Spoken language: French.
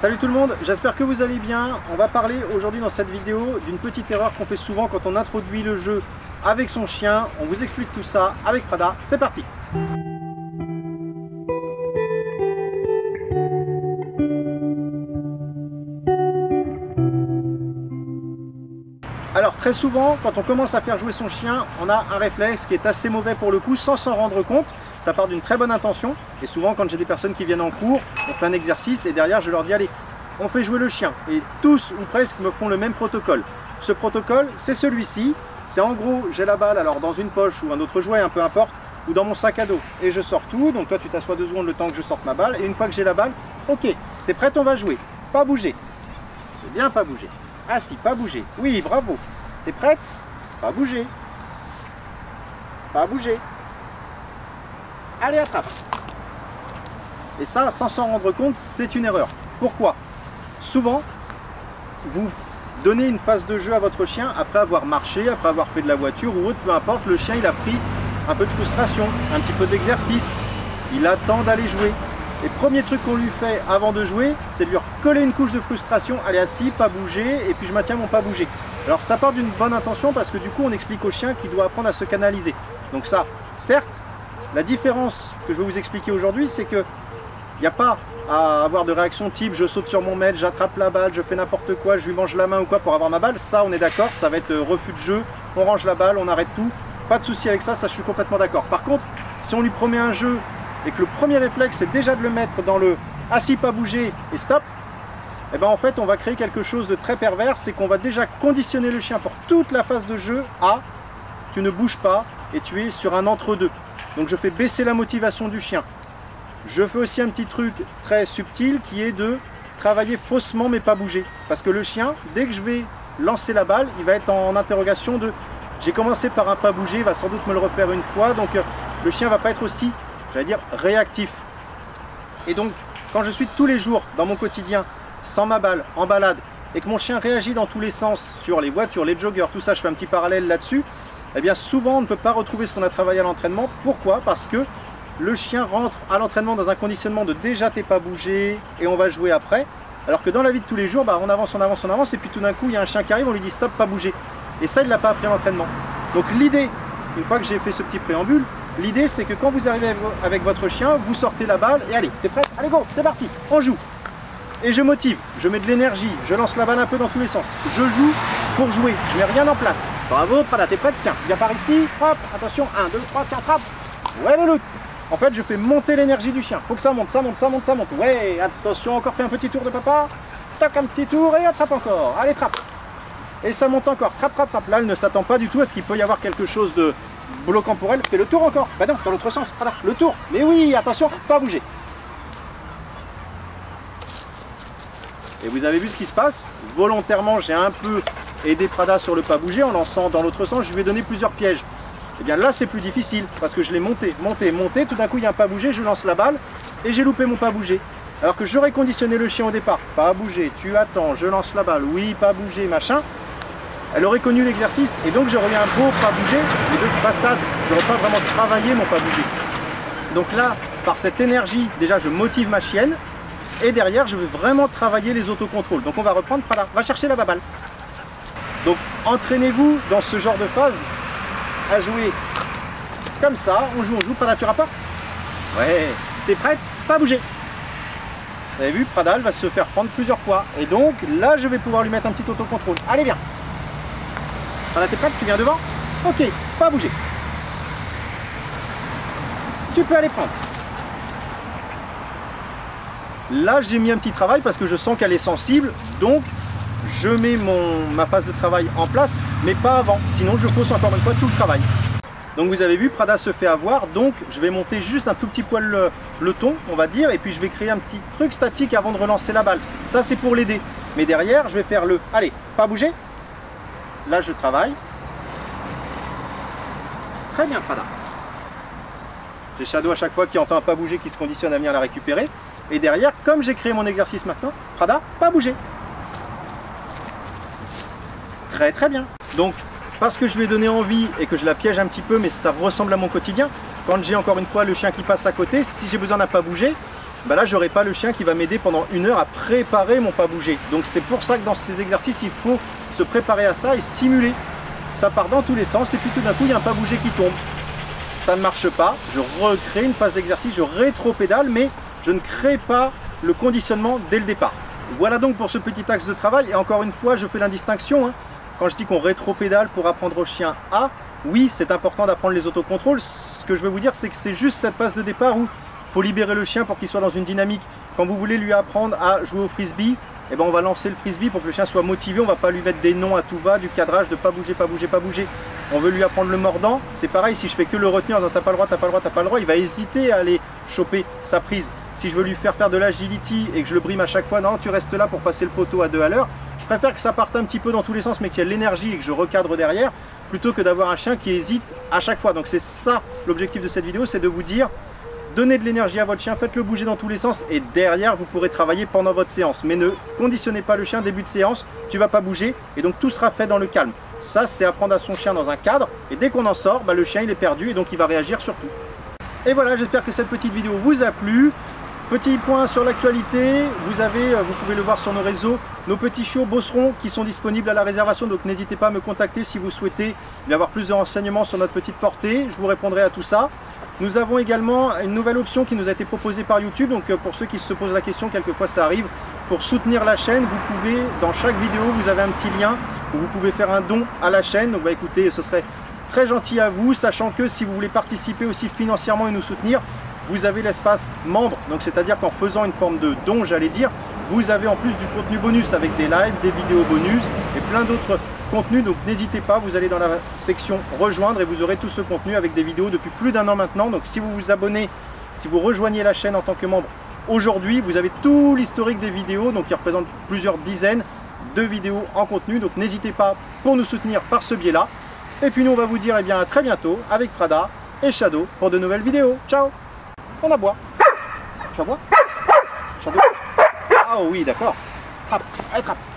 Salut tout le monde, j'espère que vous allez bien. On va parler aujourd'hui dans cette vidéo d'une petite erreur qu'on fait souvent quand on introduit le jeu avec son chien. On vous explique tout ça avec Prada. C'est parti Alors très souvent, quand on commence à faire jouer son chien, on a un réflexe qui est assez mauvais pour le coup, sans s'en rendre compte. Ça part d'une très bonne intention, et souvent quand j'ai des personnes qui viennent en cours, on fait un exercice, et derrière je leur dis allez, on fait jouer le chien. Et tous ou presque me font le même protocole. Ce protocole, c'est celui-ci. C'est en gros, j'ai la balle alors dans une poche ou un autre jouet, un peu importe, ou dans mon sac à dos. Et je sors tout, donc toi tu t'assois deux secondes le temps que je sorte ma balle, et une fois que j'ai la balle, ok, t'es prête, on va jouer. Pas bouger. C'est bien pas bouger. Ah si, pas bouger. Oui, bravo. T'es prête? Pas bouger. Pas bouger. Allez, attrape. Et ça, sans s'en rendre compte, c'est une erreur. Pourquoi? Souvent, vous donnez une phase de jeu à votre chien après avoir marché, après avoir fait de la voiture ou autre, peu importe, le chien il a pris un peu de frustration, un petit peu d'exercice, il attend d'aller jouer. Et premier truc qu'on lui fait avant de jouer, c'est lui recoller une couche de frustration, allez assis, pas bouger, et puis je maintiens mon pas bouger. Alors ça part d'une bonne intention parce que du coup on explique au chien qu'il doit apprendre à se canaliser. Donc ça, certes, la différence que je vais vous expliquer aujourd'hui, c'est que il n'y a pas à avoir de réaction type je saute sur mon maître, j'attrape la balle, je fais n'importe quoi, je lui mange la main ou quoi pour avoir ma balle. Ça, on est d'accord, ça va être euh, refus de jeu, on range la balle, on arrête tout. Pas de souci avec ça, ça je suis complètement d'accord. Par contre, si on lui promet un jeu et que le premier réflexe c'est déjà de le mettre dans le assis pas bouger et stop, et eh ben en fait on va créer quelque chose de très pervers, c'est qu'on va déjà conditionner le chien pour toute la phase de jeu à tu ne bouges pas et tu es sur un entre-deux. Donc je fais baisser la motivation du chien. Je fais aussi un petit truc très subtil qui est de travailler faussement mais pas bouger. Parce que le chien, dès que je vais lancer la balle, il va être en interrogation de j'ai commencé par un pas bouger, il va sans doute me le refaire une fois, donc euh, le chien va pas être aussi, j'allais dire, réactif. Et donc, quand je suis tous les jours dans mon quotidien, sans ma balle, en balade, et que mon chien réagit dans tous les sens sur les voitures, les joggers, tout ça, je fais un petit parallèle là-dessus, eh bien souvent on ne peut pas retrouver ce qu'on a travaillé à l'entraînement. Pourquoi? Parce que le chien rentre à l'entraînement dans un conditionnement de déjà t'es pas bougé et on va jouer après. Alors que dans la vie de tous les jours, bah, on avance, on avance, on avance et puis tout d'un coup il y a un chien qui arrive, on lui dit stop, pas bouger. Et ça il l'a pas appris à l'entraînement. Donc l'idée, une fois que j'ai fait ce petit préambule, l'idée c'est que quand vous arrivez avec votre chien, vous sortez la balle et allez, t'es prêt? Allez go, c'est parti, on joue. Et je motive, je mets de l'énergie, je lance la balle un peu dans tous les sens. Je joue pour jouer, je mets rien en place. Bravo, Prada, t'es prête Tiens, viens par ici, hop, attention, 1, 2, 3, tiens, attrape. Ouais, le look en fait, je fais monter l'énergie du chien. Faut que ça monte, ça monte, ça monte, ça monte. Ouais, attention, encore fait un petit tour de papa. Toc, un petit tour et attrape encore. Allez, trappe. Et ça monte encore. Trappe, trappe, trappe. Là, elle ne s'attend pas du tout à ce qu'il peut y avoir quelque chose de bloquant pour elle. Fais le tour encore. Bah non, dans l'autre sens. Voilà, le tour. Mais oui, attention, pas bouger. Et vous avez vu ce qui se passe? Volontairement, j'ai un peu aidé Prada sur le pas bouger en lançant dans l'autre sens. Je lui ai donné plusieurs pièges. Et eh bien là c'est plus difficile parce que je l'ai monté, monté, monté, tout d'un coup il y a un pas bougé, je lance la balle et j'ai loupé mon pas bougé. Alors que j'aurais conditionné le chien au départ, pas bouger, tu attends, je lance la balle, oui, pas bouger, machin. Elle aurait connu l'exercice et donc j'aurais eu un beau pas bouger, mais de façade, j'aurais pas vraiment travaillé mon pas bouger. Donc là, par cette énergie, déjà je motive ma chienne et derrière je vais vraiment travailler les autocontrôles. Donc on va reprendre, Prada, va chercher la balle. Donc entraînez-vous dans ce genre de phase à jouer comme ça. On joue, on joue. Prada, tu rapportes Ouais. T'es prête Pas bouger. Vous avez vu, Prada, va se faire prendre plusieurs fois. Et donc, là, je vais pouvoir lui mettre un petit autocontrôle. Allez, viens. Prada, t'es prête Tu viens devant Ok, pas bouger. Tu peux aller prendre. Là, j'ai mis un petit travail parce que je sens qu'elle est sensible. Donc, je mets mon, ma phase de travail en place, mais pas avant, sinon je fausse encore une fois tout le travail. Donc vous avez vu, Prada se fait avoir, donc je vais monter juste un tout petit poil le, ton, on va dire, et puis je vais créer un petit truc statique avant de relancer la balle. Ça c'est pour l'aider. Mais derrière, je vais faire le... Allez, pas bouger. Là je travaille. Très bien, Prada. J'ai Shadow à chaque fois qui entend pas bouger, qui se conditionne à venir la récupérer. Et derrière, comme j'ai créé mon exercice maintenant, Prada, pas bouger. Très très bien. Donc, parce que je lui ai donné envie et que je la piège un petit peu, mais ça ressemble à mon quotidien, quand j'ai encore une fois le chien qui passe à côté, si j'ai besoin d'un pas bouger, bah là j'aurai pas le chien qui va m'aider pendant une heure à préparer mon pas bouger. Donc c'est pour ça que dans ces exercices il faut se préparer à ça et simuler. Ça part dans tous les sens et puis tout d'un coup il y a un pas bouger qui tombe. Ça ne marche pas, je recrée une phase d'exercice, je rétro-pédale mais je ne crée pas le conditionnement dès le départ. Voilà donc pour ce petit axe de travail et encore une fois je fais l'indistinction. Hein. Quand je dis qu'on rétro-pédale pour apprendre au chien à, oui c'est important d'apprendre les autocontrôles. Ce que je veux vous dire c'est que c'est juste cette phase de départ où faut libérer le chien pour qu'il soit dans une dynamique. Quand vous voulez lui apprendre à jouer au frisbee, eh ben on va lancer le frisbee pour que le chien soit motivé. On va pas lui mettre des noms à tout va, du cadrage, de pas bouger, pas bouger, pas bouger. On veut lui apprendre le mordant. C'est pareil, si je fais que le retenir, dans t'as pas le droit, t'as pas le droit, t'as pas le droit, il va hésiter à aller choper sa prise. Si je veux lui faire faire de l'agility et que je le brime à chaque fois, non, tu restes là pour passer le poteau à deux à l'heure. Je préfère que ça parte un petit peu dans tous les sens, mais qu'il y ait l'énergie et que je recadre derrière, plutôt que d'avoir un chien qui hésite à chaque fois. Donc c'est ça l'objectif de cette vidéo, c'est de vous dire, Donnez de l'énergie à votre chien, faites-le bouger dans tous les sens et derrière vous pourrez travailler pendant votre séance. Mais ne conditionnez pas le chien début de séance, tu vas pas bouger et donc tout sera fait dans le calme. Ça c'est apprendre à son chien dans un cadre et dès qu'on en sort, bah, le chien il est perdu et donc il va réagir sur tout. Et voilà, j'espère que cette petite vidéo vous a plu. Petit point sur l'actualité, vous avez, euh, vous pouvez le voir sur nos réseaux, nos petits shows bosserons qui sont disponibles à la réservation, donc n'hésitez pas à me contacter si vous souhaitez avoir plus de renseignements sur notre petite portée, je vous répondrai à tout ça. Nous avons également une nouvelle option qui nous a été proposée par YouTube, donc euh, pour ceux qui se posent la question, quelquefois ça arrive, pour soutenir la chaîne, vous pouvez, dans chaque vidéo, vous avez un petit lien où vous pouvez faire un don à la chaîne, donc bah écoutez, ce serait très gentil à vous, sachant que si vous voulez participer aussi financièrement et nous soutenir, vous avez l'espace membre, donc c'est-à-dire qu'en faisant une forme de don, j'allais dire, vous avez en plus du contenu bonus avec des lives, des vidéos bonus et plein d'autres contenu, donc n'hésitez pas, vous allez dans la section rejoindre et vous aurez tout ce contenu avec des vidéos depuis plus d'un an maintenant. Donc si vous vous abonnez, si vous rejoignez la chaîne en tant que membre aujourd'hui, vous avez tout l'historique des vidéos, donc il représente plusieurs dizaines de vidéos en contenu. Donc n'hésitez pas pour nous soutenir par ce biais-là. Et puis nous on va vous dire eh bien, à très bientôt avec Prada et Shadow pour de nouvelles vidéos. Ciao On aboie Tu aboies? Shadow? Ah oui, d'accord. Trappe, allez trappe